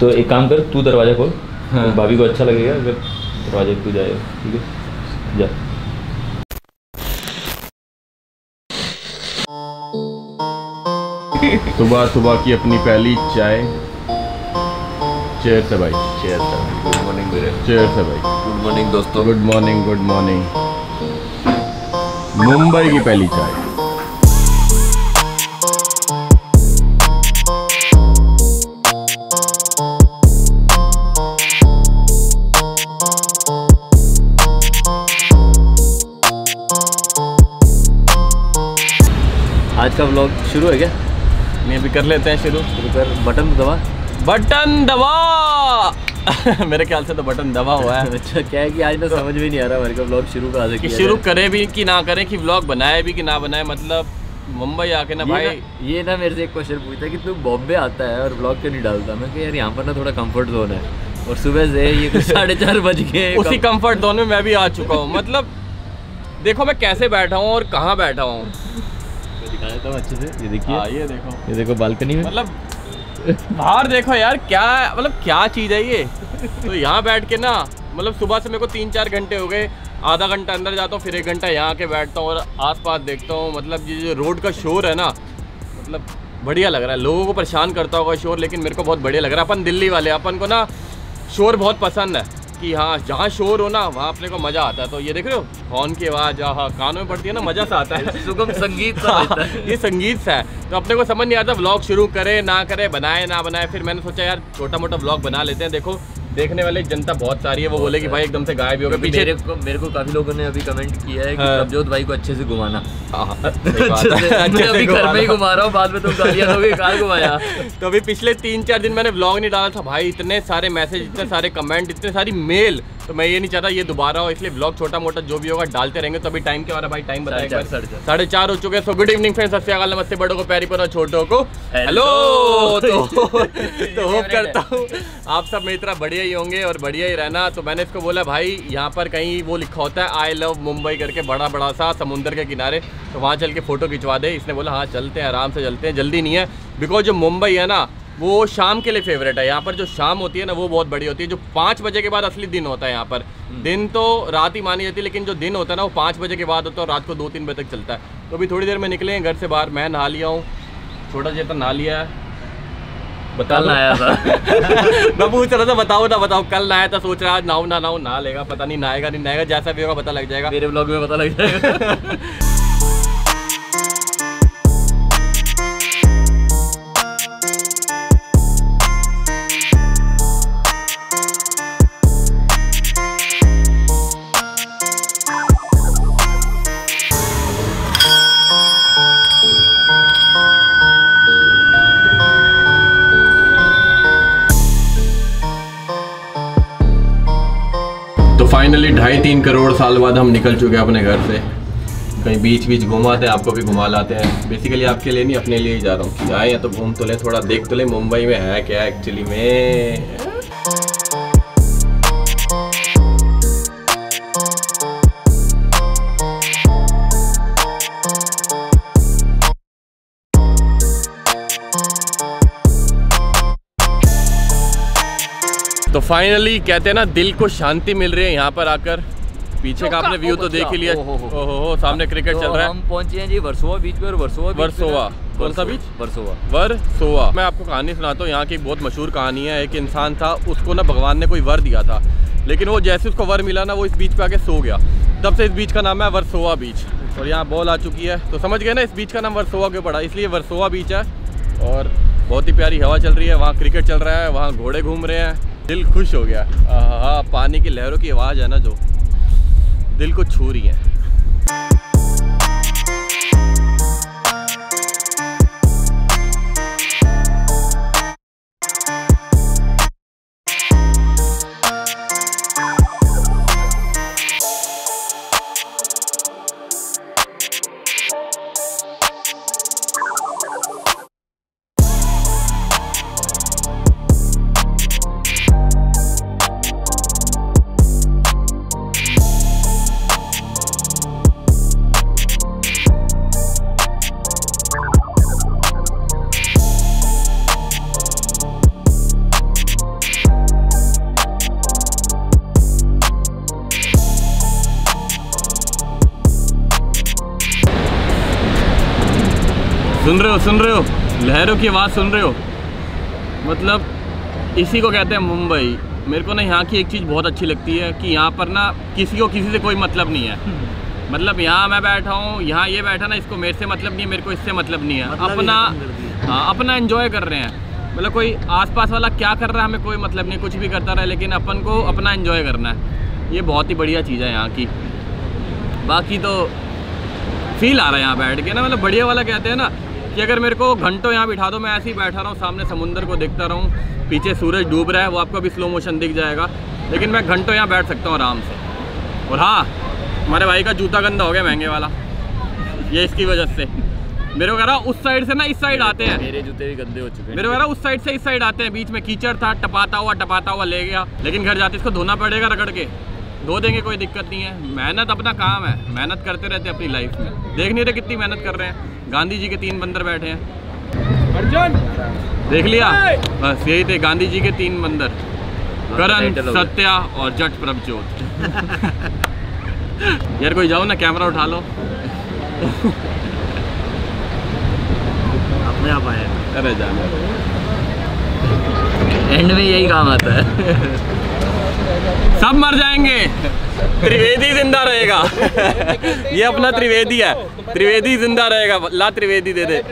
तो एक काम कर तू दरवाज़ा खोल। हाँ। भाभी को अच्छा लगेगा अगर दरवाजे तू जाए ठीक है? जा। सुबह सुबह की अपनी पहली चाय। चेयर से भाई। चेयर गुड मॉर्निंग मेरे। चेयर से भाई। गुड मॉर्निंग दोस्तों। Good morning good morning Mumbai की पहली चाय। का व्लॉग शुरू है क्या? नहीं अभी कर लेते हैं शुरू। शुरू कर बटन तो दबा। बटन दबा! मेरे ख्याल से तो बटन दबा हुआ है। अच्छा क्या है कि आज ना समझ में नहीं आ रहा हमारे को व्लॉग शुरू कहाँ से कि शुरू। करें भी कि ना करें कि व्लॉग बनाए भी कि ना बनाए मतलब मुंबई आके ना भाई ना, ये ना मेरे से एक क्वेश्चन पूछता है कि तू बॉम्बे आता है और ब्लॉग क्यों नहीं डालता? मैं कहा यार यहाँ पर ना थोड़ा कंफर्ट जोन है। और सुबह से ये साढ़े चार बज गए उसी कंफर्ट जोन में मैं भी आ चुका हूँ। मतलब देखो मैं कैसे बैठा हूँ और कहाँ बैठा हूँ। दिखा देता हूँ अच्छे से। ये देखिए। हाँ ये देखो। ये देखो बालकनी में। मतलब बाहर देखो यार क्या मतलब क्या चीज़ है ये? तो यहाँ बैठ के ना मतलब सुबह से मेरे को तीन चार घंटे हो गए। आधा घंटा अंदर जाता हूँ फिर एक घंटा यहाँ के बैठता हूँ और आसपास देखता हूँ। मतलब ये जो रोड का शोर है ना मतलब बढ़िया लग रहा है। लोगों को परेशान करता होगा शोर लेकिन मेरे को बहुत बढ़िया लग रहा है। अपन दिल्ली वाले अपन को ना शोर बहुत पसंद है। कि हाँ जहाँ शोर हो ना वहाँ अपने को मज़ा आता है। तो ये देख रहे हो हॉर्न की आवाज़ हाँ कानों में पड़ती है ना मज़ा सा आता है। सुगम संगीत सा है ये संगीत सा है। तो अपने को समझ नहीं आता ब्लॉग शुरू करे ना करे बनाए ना बनाए। फिर मैंने सोचा यार छोटा मोटा ब्लॉग बना लेते हैं। देखो देखने वाले जनता बहुत सारी है वो बोले की भाई एकदम से गायब ही हो गए पीछे मेरे को मेरे को काफ़ी लोगों ने अभी कमेंट किया है कि नवजोत भाई को अच्छे से घुमाना। हाँ, अच्छे है। अभी घर में ही घुमा रहा हूँ बाद में तुम गालियाँ दोगे कहाँ घुमाया? तो अभी पिछले तीन चार दिन मैंने ब्लॉग नहीं डाला था भाई इतने सारे मैसेज इतने सारे कमेंट इतने सारी मेल तो मैं ये नहीं चाहता ये दोबारा हो इसलिए व्लॉग छोटा मोटा जो भी होगा डालते रहेंगे तो अभी टाइम क्या हो रहा है भाई? टाइम चार, साढ़े चार। हो चुके हैं सो गुड इवनिंग फ्रेंड्स सत नमस्ते बड़ों को प्यारी पर और छोटों को। हेलो तो तो होप करता हूँ आप सब मेरी तरह बढ़िया ही होंगे और बढ़िया ही रहना। तो मैंने इसको बोला भाई यहाँ पर कहीं वो लिखा होता है आई लव मुंबई करके बड़ा बड़ा सा समुंदर के किनारे तो वहाँ चल के फ़ोटो खिंचवा दे। इसने बोला हाँ चलते हैं आराम से चलते हैं जल्दी नहीं है। बिकॉज़ जो मुंबई है ना वो शाम के लिए फेवरेट है। यहाँ पर जो शाम होती है ना वो बहुत बड़ी होती है। जो पाँच बजे के बाद असली दिन होता है यहाँ पर। दिन तो रात ही मानी जाती है लेकिन जो दिन होता है ना वो पाँच बजे के बाद होता है और रात को दो तीन बजे तक चलता है। तो अभी थोड़ी देर में निकले हैं घर से बाहर। मैं नहा लिया हूँ। छोटा चेतन नहा लिया है। बता आया था। मैं पूछ रहा था बताओ ना बताओ। कल नहाया था सोच रहा आज नाऊ ना नाऊ नहा लेगा पता नहीं नहाएगा नहीं नहाएगा जैसा भी होगा पता लग जाएगा। मेरे ब्लॉग में पता लग जाएगा। फाइनली ढाई तीन करोड़ साल बाद हम निकल चुके हैं अपने घर से। कहीं बीच बीच घुमाते हैं, आपको भी घुमा लाते हैं। बेसिकली आपके लिए नहीं, अपने लिए ही जा रहा हूँ। कि आए हैं तो घूम तो ले, थोड़ा देख तो ले, मुंबई में है क्या एक्चुअली में? फाइनली कहते हैं ना दिल को शांति मिल रही है यहाँ पर आकर। पीछे का आपने व्यू तो देख ही लिया। ओहो हो सामने क्रिकेट तो चल रहा है। हम पहुँचे हैं जी वर्सोवा बीच पे और वर्सोवा वर्सोवा। कौन सा बीच? वर्सोवा। वर सोवा मैं आपको कहानी सुनाता हूँ। यहाँ की एक बहुत मशहूर कहानी है। एक इंसान था उसको ना भगवान ने कोई वर दिया था। लेकिन वो जैसे उसको वर मिला ना वो इस बीच पे आके सो गया। तब से इस बीच का नाम है वर्सोवा बीच। और यहाँ बॉल आ चुकी है। तो समझ गए ना इस बीच का नाम वर्सोवा क्यों पड़ा? इसलिए वर्सोवा बीच है। और बहुत ही प्यारी हवा चल रही है। वहाँ क्रिकेट चल रहा है। वहाँ घोड़े घूम रहे हैं। दिल खुश हो गया। हाँ पानी की लहरों की आवाज़ है ना जो। दिल को छू रही है। सुन रहे हो सुन रहे हो? लहरों की आवाज़ सुन रहे हो? मतलब इसी को कहते हैं मुंबई। मेरे को ना यहाँ की एक चीज़ बहुत अच्छी लगती है कि यहाँ पर ना किसी को किसी से कोई मतलब नहीं है। मतलब यहाँ मैं बैठा हूँ यहाँ ये बैठा ना इसको मेरे से मतलब नहीं है मेरे को इससे मतलब नहीं है। मतलब अपना। हाँ अपना एंजॉय कर रहे हैं। मतलब कोई आसपास वाला क्या कर रहा है हमें कोई मतलब नहीं कुछ भी करता रहे लेकिन अपन को अपना एंजॉय करना है। ये बहुत ही बढ़िया चीज़ है यहाँ की। बाकी तो फील आ रहा है यहाँ बैठ के ना मतलब बढ़िया वाला कहते हैं ना कि अगर मेरे को घंटों यहाँ बिठा दो मैं ऐसे ही बैठा रहा हूँ सामने समुंदर को देखता रहूँ पीछे सूरज डूब रहा है वो आपको भी स्लो मोशन दिख जाएगा। लेकिन मैं घंटों यहाँ बैठ सकता हूँ आराम से। और हाँ हमारे भाई का जूता गंदा हो गया महँगे वाला। ये इसकी वजह से। मेरे को कह रहा उस साइड से ना इस साइड आते हैं। मेरे जूते भी गंदे हो चुके हैं। मेरे को उस साइड से इस साइड आते हैं। बीच में कीचड़ था टपाता हुआ टपाता हुआ ले गया। लेकिन घर जाते इसको धोना पड़ेगा रगड़ के। धो देंगे कोई दिक्कत नहीं है। मेहनत अपना काम है। मेहनत करते रहते अपनी लाइफ में। देख नहीं रहे कितनी मेहनत कर रहे हैं। गांधी जी के तीन बंदर बैठे हैं। अर्जुन! देख लिया? बस यही थे गांधी जी के तीन बंदर। करण हो गया। सत्या और जट प्रभजोत। यार कोई जाओ ना कैमरा उठा लो। अपने आप आए अरे जाना। एंड में यही काम आता है। सब मर जाएँगे। त्रिवेदी ज़िंदा रहेगा। ये अपना त्रिवेदी है। त्रिवेदी ज़िंदा रहेगा। ला त्रिवेदी दे दे।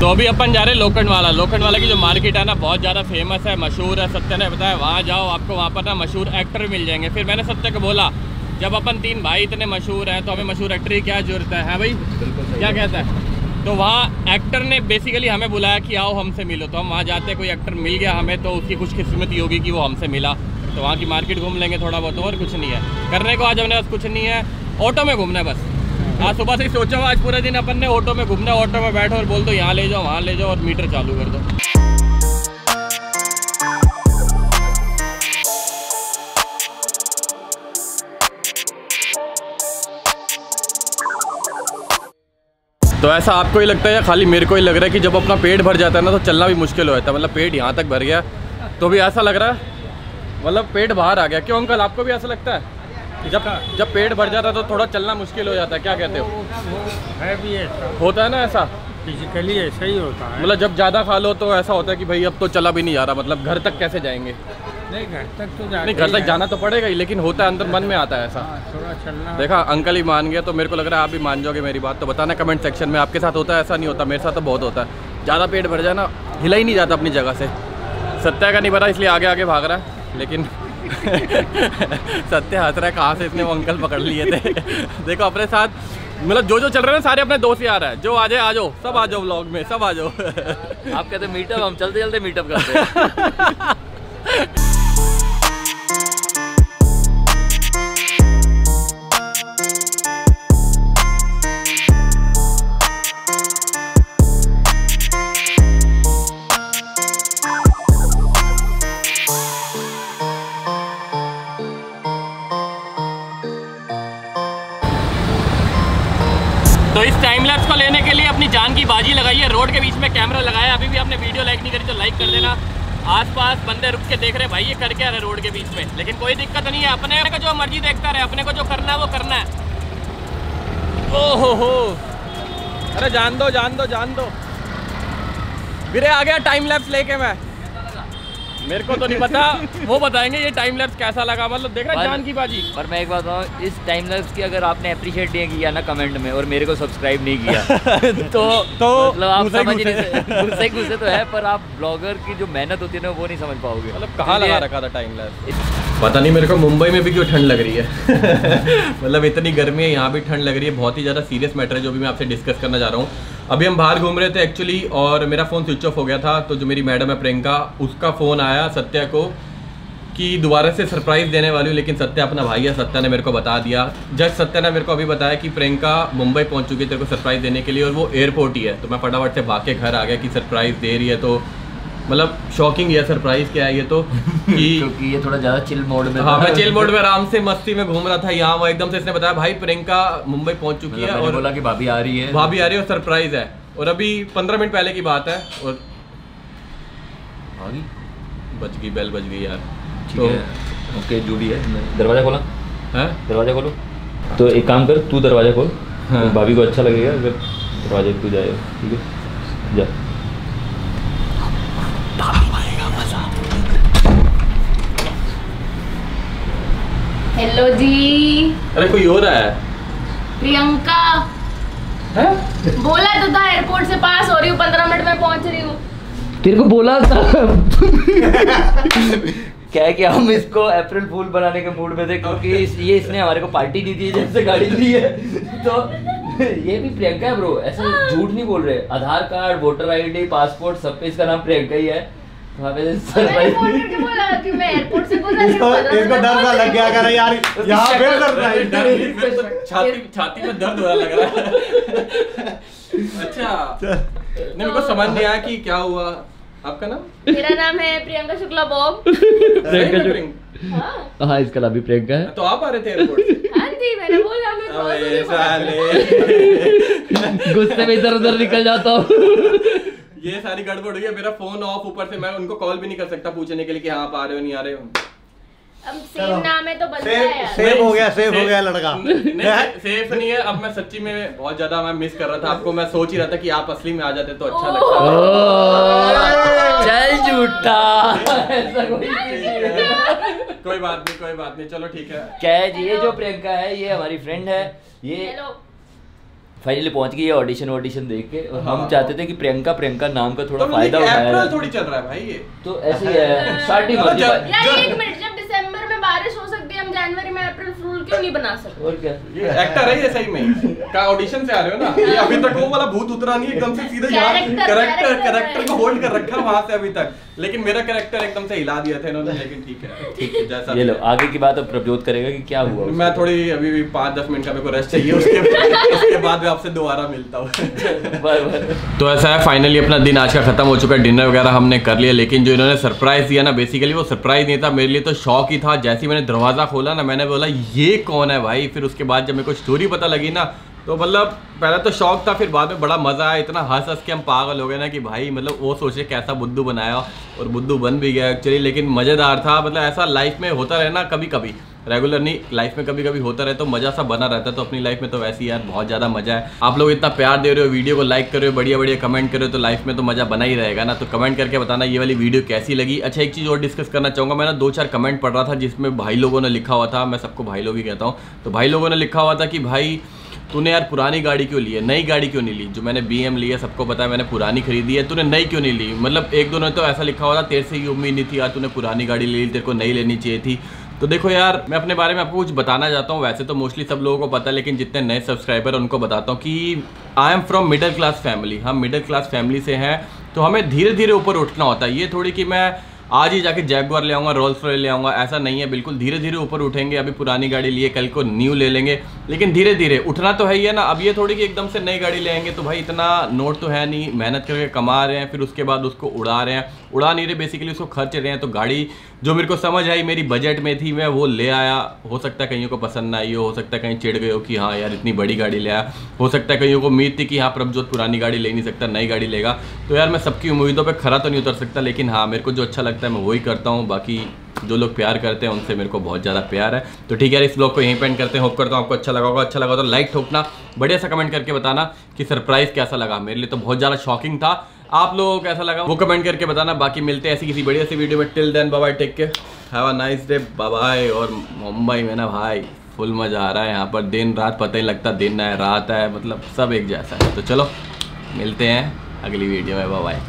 तो अभी अपन जा रहे हैं लोखंड वाला लोखंड वाला की जो मार्केट है ना बहुत ज़्यादा फ़ेमस है मशहूर है। सत्य ने बताया वहाँ जाओ आपको वहाँ पर ना मशहूर एक्टर मिल जाएँगे। फिर मैंने सत्य को बोला जब अपन तीन भाई इतने मशहूर हैं तो हमें मशहूर एक्टर की क्या ज़रूरत है, है भाई क्या कहता है? तो वहाँ एक्टर ने बेसिकली हमें बुलाया कि आओ हमसे मिलो। तो हम वहाँ जाते, कोई एक्टर मिल गया हमें तो उसकी कुछ किस्मत ही होगी कि वो हमसे मिला। तो वहाँ की मार्केट घूम लेंगे थोड़ा बहुत, और कुछ नहीं है। करने को आज हमने बस कुछ नहीं है। ऑटो में घूमना बस। आज सुबह से सोचा आज पूरे दिन अपन ने ऑटो में घूमना ऑटो में बैठो और बोल दो, यहाँ ले जाओ, वहाँ ले जाओ और मीटर चालू कर दो। तो ऐसा आपको ही लगता है या खाली मेरे को ही लग रहा है कि जब अपना पेट भर जाता है ना तो चलना भी मुश्किल हो जाता है। मतलब पेट यहाँ तक भर गया तो भी ऐसा लग रहा है? मतलब पेट बाहर आ गया। क्यों अंकल आपको भी ऐसा लगता है? जब जब पेट भर जाता है तो थोड़ा चलना मुश्किल हो जाता है क्या कहते हो? है भी ऐसा। होता है ना ऐसा? फिजिकली ऐसा ही होता है। मतलब जब ज़्यादा खा लो तो ऐसा होता है कि भाई अब तो चला भी नहीं जा रहा। मतलब घर तक कैसे जाएँगे? नहीं घर तक तो नहीं घर तक जाना तो पड़ेगा ही लेकिन होता है अंदर मन में आता है ऐसा। हाँ, थोड़ा चलना देखा अंकल ही मान गया तो मेरे को लग रहा है आप भी मान जाओगे मेरी बात तो बताना कमेंट सेक्शन में आपके साथ होता है ऐसा नहीं होता मेरे साथ तो बहुत होता है। ज़्यादा पेट भर जाए ना हिला ही नहीं जाता अपनी जगह से। सत्या का नहीं पता इसलिए आगे आगे भाग रहा है लेकिन सत्य हंस रहा है कहाँ से इसने वो अंकल पकड़ लिए थे? देखो अपने साथ मतलब जो जो चल रहे हैं सारे अपने दोस्त ही आ रहा है। जो आ जाए आ जाओ सब आ जाओ ब्लॉग में सब आ जाओ। आप कहते मीटअप हम चलते चलते मीटअप करते हैं। बाजी लगाई है। रोड के बीच में कैमरा लगाया अभी भी आपने वीडियो लाइक नहीं करी तो लाइक कर देना। आसपास बंदे रुक के देख रहे भाई, ये कर क्या रहे रोड के बीच में? लेकिन कोई दिक्कत नहीं है। अपने को जो मर्ज़ी देखता रहे, अपने को जो करना है, वो करना है। ओ हो हो अरे जान दो जान दो जान दो। वीरे, आ गया टाइम लैप्स लेके मैं। मेरे को तो नहीं पता। वो बताएँगे ये टाइम लैप्स कैसा लगा। मतलब देख रहे जान की बाजी। पर मैं एक बात बताऊँ इस टाइम लैप्स की अगर आपने अप्रिशिएट नहीं किया ना कमेंट में और मेरे को सब्सक्राइब नहीं किया तो तो मतलब आप समझ ही नहीं घुसे तो है पर आप ब्लॉगर की जो मेहनत होती है ना वो नहीं समझ पाओगे। मतलब कहाँ लगा रखा था टाइम लैप्स पता नहीं मेरे को मुंबई में भी क्यों ठंड लग रही है। मतलब इतनी गर्मी है यहाँ भी ठंड लग रही है बहुत ही ज़्यादा सीरियस मैटर है जो भी मैं आपसे डिस्कस करना चाह रहा हूँ। अभी हम बाहर घूम रहे थे एक्चुअली और मेरा फ़ोन स्विच ऑफ़ हो गया था तो जो मेरी मैडम है प्रियंका, उसका फ़ोन आया सत्या को कि दोबारा से सरप्राइज़ देने वाली हूँ, लेकिन सत्या अपना भाई है, सत्या ने मेरे को बता दिया। जस्ट सत्या ने मेरे को अभी बताया कि प्रियंका मुंबई पहुँच चुकी है तेरे को सरप्राइज़ देने के लिए, और वो एयरपोर्ट ही है। तो मैं फटाफट से भाग के घर आ गया कि सरप्राइज़ दे रही है तो मतलब शॉकिंग है सरप्राइज़ क्या है ये तो कि क्योंकि ये थोड़ा ज़्यादा चिल मोड में हाँ मैं चिल बोर्ड में आराम से मस्ती में घूम रहा था यहाँ वो एकदम से इसने बताया भाई प्रियंका मुंबई पहुँच चुकी मतलब है और बोला कि भाभी आ रही है। भाभी आ रही है और सरप्राइज़ है। और अभी पंद्रह मिनट पहले की बात है और बज गई बेल बज गई यार। तो है। ओके जो भी है दरवाज़ा खोला? हैं? दरवाज़ा खोलो। तो एक काम कर तू दरवाज़ा खोल। हाँ। भाभी को अच्छा लगेगा अगर दरवाजे तू जाए ठीक है? जा। हेलो जी। अरे कोई हो रहा है? प्रियंका। हैं? बोला तो था एयरपोर्ट से पास हो रही हूँ पंद्रह मिनट में पहुँच रही हूँ। तेरे को बोला था। क्या है कि हम इसको अप्रैल फूल बनाने के मूड में थे क्योंकि इस, ये इसने हमारे को पार्टी दी थी जब से गाड़ी ली है। तो ये भी प्रियंका है ब्रो ऐसे झूठ नहीं बोल रहे. Aadhaar card voter ID passport सब पे इसका नाम प्रियंका ही है. तो वहाँ पे मैंने सरप्राइज़ फ़ोन करके बोला कि मैं एयरपोर्ट से गुजर रही हूँ, इसको 15 इसको मिनट डर सा लग गया कर यार यहाँ पे सरप्राइज़. छाती छाती में दर्द हो लग रहा है। अच्छा। नहीं मेरे को समझ नहीं आया कि क्या हुआ। आपका नाम? मेरा नाम है प्रियंका शुक्ला बॉब। प्रियंका हाँ। हाँ इसका नाम भी प्रियंका है। तो आप आ रहे थे एयरपोर्ट से? जी मैंने बोला मैं अबे साले। गुस्से में इधर उधर निकल जाता हूँ। ये सारी गड़बड़ हुई है मेरा फ़ोन ऑफ़ ऊपर से मैं उनको कॉल भी नहीं कर सकता पूछने के लिए कि हाँ आप आ रहे हो नहीं आ रहे हो। अब सेम नाम है तो बनता है सेव यार। हो गया सेव हो गया लड़का। नहीं सेफ़ नहीं है। अब मैं सच्ची में बहुत ज़्यादा मैं मिस कर रहा था। आपको मैं सोच ही रहा था कि आप असली में आ जाते तो अच्छा लगता। चल झूठा। ऐसा कोई। कोई बात नहीं कोई बात नहीं चलो ठीक है। क्या है जी ये जो प्रियंका है ये हमारी फ्रेंड है ये फाइनली पहुँच गई है ऑडिशन ऑडिशन देख के। और हम हाँ। चाहते थे कि प्रियंका प्रियंका नाम का थोड़ा तो फ़ायदा हो उठाया जाए। थोड़ी चल रहा है भाई ये। तो ऐसे ही है स्टार्ट ही चलो, मर्ज़ी जब- का- यार एक मिनट जब दिसंबर में बारिश हो सकती है हम जनवरी में अप्रैल फूल क्यों नहीं बना सकते? और क्या? ये एक्टर है ये सही में। का ऑडिशन से आ रहे हो ना? ये अभी तक वो वाला भूत उतरा नहीं एकदम से सीधे यहाँ करेक्टर करेक्टर को होल्ड कर रखा वहाँ से अभी तक। लेकिन मेरा करेक्टर एकदम से हिला दिया था इन्होंने लेकिन ठीक है। ठीक है। जैसा ये लो आगे की बात अब प्रभजोत करेगा कि क्या हुआ मैं थोड़ी अभी भी पाँच दस मिनट का मेरे को रेस्ट चाहिए उसके उसके बाद मैं आपसे दोबारा मिलता हूँ। Bye bye. तो ऐसा है फाइनली अपना दिन आज का खत्म हो चुका है। डिनर वगैरह हमने कर लिया लेकिन जो इन्होंने सरप्राइज़ दिया ना बेसिकली वो सरप्राइज़ नहीं था। मेरे लिए तो शौक ही था। जैसे ही मैंने दरवाज़ा खोला ना मैंने बोला ये कौन है भाई? फिर उसके बाद जब मेरे को स्टोरी पता लगी ना तो मतलब पहले तो शौक था, फिर बाद में बड़ा मज़ा आया। इतना हंस हंस के हम पागल हो गए ना कि भाई मतलब वो सोचे कैसा बुद्धू बनाया और बुद्धू बन भी गया एक्चुअली लेकिन मज़ेदार था। मतलब ऐसा लाइफ में होता रहे ना कभी कभी रेगुलर नहीं लाइफ में कभी कभी होता रहे तो मज़ा सा बना रहता है। तो अपनी लाइफ में तो वैसे यार बहुत ज़्यादा मज़ा है। आप लोग इतना प्यार दे रहे हो वीडियो को लाइक कर रहे हो बढ़िया बढ़िया कमेंट कर रहे हो तो लाइफ में तो मज़ा बना ही रहेगा ना। तो कमेंट करके बताना ये वाली वीडियो कैसी लगी। अच्छा एक चीज़ और डिस्कस करना चाहूँगा। मैं ना दो चार कमेंट पढ़ रहा था जिसमें भाई लोगों ने लिखा हुआ था। मैं सबको भाई लोग ही कहता हूँ। तो भाई लोगों ने लिखा हुआ था कि भाई तूने यार पुरानी गाड़ी क्यों ली है? नई गाड़ी क्यों नहीं ली? जो मैंने बी एम ली है, सबको पता है मैंने पुरानी खरीदी है, तूने नई क्यों नहीं ली? मतलब एक दो ने तो ऐसा लिखा हुआ था, तेरे से ये उम्मीद नहीं थी, यार तूने पुरानी गाड़ी ले ली, तेरे को नई लेनी चाहिए थी। तो देखो यार, मैं अपने बारे में आपको कुछ बताना चाहता हूँ, वैसे तो मोस्टली सब लोगों को पता है, लेकिन जितने नए सब्सक्राइबर उनको बताता हूँ कि I am from middle class family हम मिडिल क्लास फैमिली से हैं तो हमें धीरे धीरे ऊपर उठना होता है। ये थोड़ी कि मैं आज ही जाके जैगवार ले आऊँगा रोल्स रॉयल ले आऊँगा, ऐसा नहीं है, बिल्कुल धीरे धीरे ऊपर उठेंगे, अभी पुरानी गाड़ी लिए, कल को न्यू ले लेंगे, लेकिन धीरे धीरे उठना तो है ही है ना, अब ये थोड़ी कि एकदम से नई गाड़ी ले आएँगे तो भाई इतना नोट तो है नहीं, मेहनत करके कमा रहे हैं, फिर उसके बाद उसको उड़ा रहे हैं, उड़ा नहीं रहे बेसिकली उसको खर्च रहे हैं तो गाड़ी जो मेरे को समझ आई, मेरी बजट में थी, मैं वो ले आया, हो सकता है कहीं को पसंद ना आई हो सकता है कहीं चिड़ गए हो कि हाँ यार, इतनी बड़ी गाड़ी ले आया, हो सकता है कहीं को उम्मीद थी कि हाँ प्रभजोत पुरानी गाड़ी ले नहीं सकता, नई गाड़ी लेगा तो यार मैं सबकी उम्मीदों पर खरा तो नहीं उतर सकता, लेकिन हाँ मेरे को जो अच्छा लगता है मैं वही करता हूँ, बाकी जो लोग प्यार करते हैं उनसे मेरे को बहुत ज़्यादा प्यार है। तो ठीक है, इस ब्लॉग को यहीं पेंड करते हैं। होप करता हूँ आपको अच्छा लगा होगा अच्छा लगा तो लाइक ठोकना, बढ़िया सा कमेंट करके बताना कि सरप्राइज़ कैसा लगा। मेरे लिए तो बहुत ज़्यादा शॉकिंग था। आप लोगों को कैसा लगा वो कमेंट करके बताना, बाकी मिलते हैं ऐसी किसी बढ़िया सी वीडियो में। Till then bye take care have a nice day bye और मुंबई में ना भाई फुल मज़ा आ रहा है यहाँ पर। दिन रात पता ही लगता, दिन है, रात है मतलब सब एक जैसा है। तो चलो, मिलते हैं अगली वीडियो में बाय